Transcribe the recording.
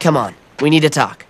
Come on, we need to talk.